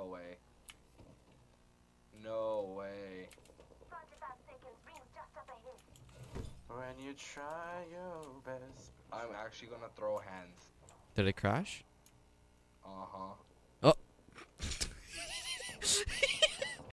No way. No way. When you try your best. I'm actually gonna throw hands. Did it crash?